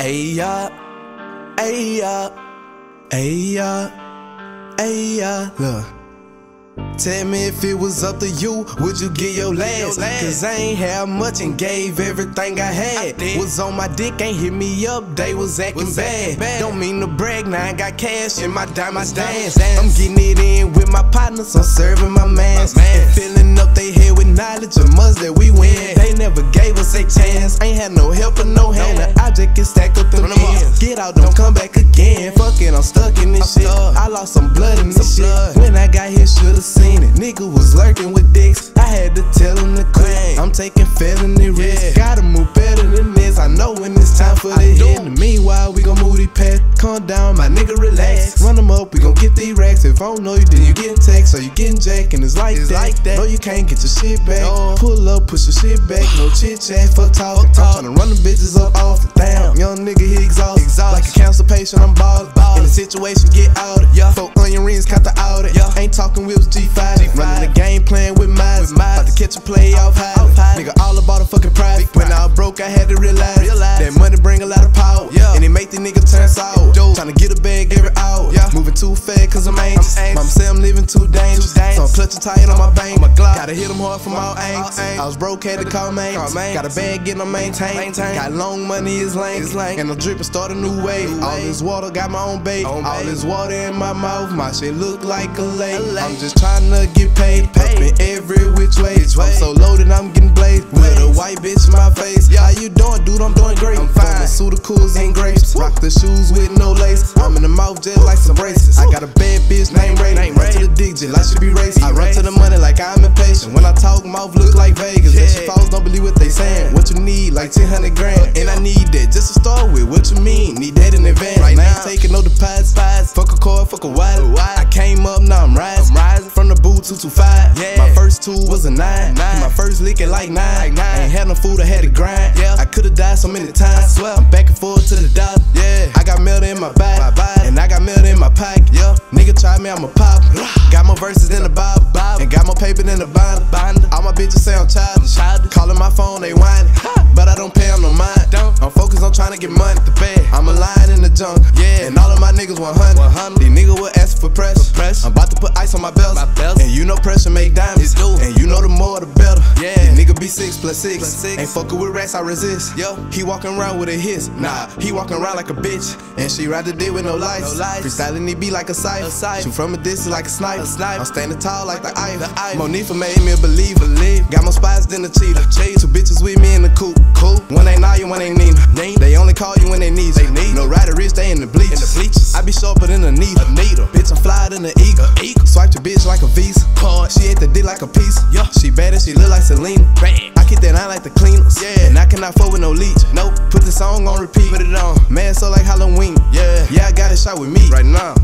Ayy, ayy, ayy, ayy, look. Tell me if it was up to you, would you get your last? Cause I ain't have much and gave everything I had. was on my dick, ain't hit me up, they was acting was bad. bad. Don't mean to brag, now I got cash in my diamond dance. I'm getting it in with my partners, I'm serving my mans. And filling up they head with knowledge of must that we win. Never gave us a chance, ain't had no help or no hand. The object is stacked up them ends. Get out, don't come back again. Fuck it, I'm stuck in this shit. I lost some blood in this shit. When I got here, should've seen it. Nigga was lurking with dicks. I had to tell him to quit. I'm taking felony risks. Gotta move better than this. I know when it's time for the hit. Meanwhile, we gon' move these past. Calm down, my nigga, relax. Run them up, we gon' get these racks. If I don't know you, then you getting text. Or you getting jack, and it's like it's that. Like that. No, you can't get your shit back. No. Pull up, push your shit back. No chit chat, fuck talk. Fuck talk. I'm tryna run the bitches up off the down. Young nigga, he exhausted. Patient, I'm ballin'. In the situation, get out it. Yeah. Four onion rings, count the audit. Yeah. Ain't talking whips, G5. G5. Running the game, playing with miles. About to catch a play off high. Nigga, all about a fucking prize. When I broke, I had to realize, realize. that money bring a lot of power. Yeah. And it make the nigga turn sour. Tryna get a bag every hour. Yeah. Moving too fast, cause I'm anxious. I'm Mama say I'm living too dangerous. Too dangerous. So I'm clutching tight on my bank. Gotta hit them hard from all angles. I was broke, had to call main. Got a bag, getting them maintained. Got long money, is lame. And I'm dripping, start a new wave. All this water, got my own bait. All this water in my mouth, my shit look like a lake. I'm just trying to get paid. Every which way. I'm so loaded, fine. Pharmaceuticals and grapes. Rock the shoes with no lace. I'm in the mouth just like some braces. I got a bad bitch named Ray. Run to the digit like she be racing. I run to the money like I'm impatient. When I talk, mouth look like Vegas. Yeah. she falls, don't believe what they saying. What you need, like 1000 grand. And I need that just to start with. What you mean? Need that in advance. Right now, ain't taking no deposits. Fuck a car, fuck a wallet. I came up, now I'm rising. From the boot 225. Yeah. First two was a nine. nine. My first lick at like nine. Like nine. Ain't had no food, I had to grind. Yeah. I could've died so many times. I swear. I'm back and forth to the doctor. Yeah. I got milk in my body. My body. And I got milk in my pocket. Yeah. Nigga try me, I'm a pop. got more verses than the Bob. Bob. And got more paper than the binder. binder. All my bitches say I'm childish. childish. Calling my phone, they whining. but I don't pay them no mind. Don't. I'm focused on trying to get money. to bed. I'm a lion jungle. Yeah. And all of my niggas 100. 100. These niggas will ask for press. for press. I'm about to put ice on my belt. My belt. And you know pressure make diamonds. And you know the more the better. Yeah. These nigga be six plus six. Plus six. Ain't fucking with rats, I resist. Yo. He walking around with a hiss. Nah. He walking around like a bitch. And she ride the dick with no lights. No lights. Freestyling he be like a sight. Shoot from a distance like a sniper. I'm standing tall like the ice. The ice. Monifa made me a believer. Believe. Got more spies than a cheetah. Two bitches with me in the coop. Cool. One ain't Naya, one ain't Nina. They only call you when they need you. They need no rider rich, they in the bleach. In the bleachers. I be sharper than a needle. A needle. Bitch, I'm flyer than an eagle. eagle. Swipe your bitch like a visa. Card. She ate the dick like a piece. Yeah. She bad and she look like Selena. I keep that eye like the cleaners. Yeah. And I cannot fuck with no leech. Nope. Put the song on repeat. Put it on. Man, so like Halloween. Yeah. Yeah, I got it shot with me right now.